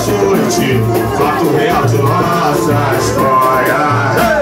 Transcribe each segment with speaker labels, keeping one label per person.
Speaker 1: Fato real de nossa história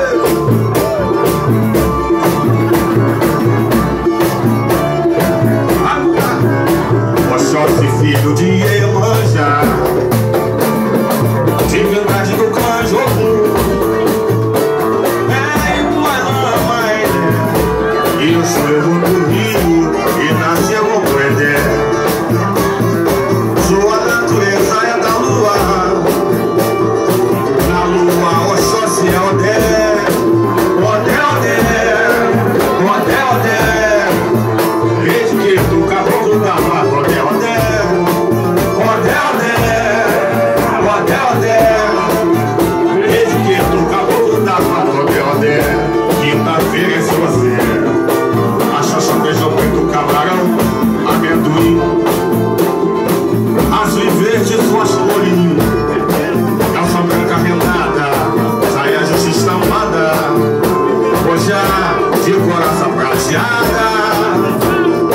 Speaker 1: de coração prateada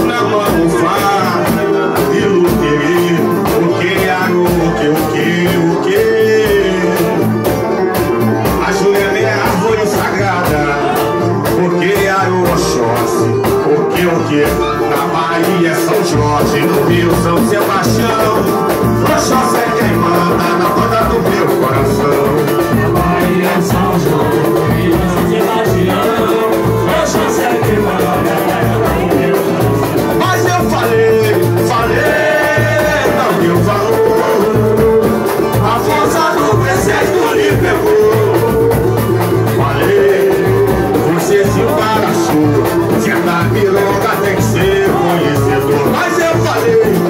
Speaker 1: Na mão farda e que querer O que, alô, o que, o que, o que. A Jurema é árvore sagrada O que, alô, Oxóssi O que, o que? Na Bahia São Jorge, no Rio São Sebastião. Milonga tem que ser conhecedor. Mas eu falei,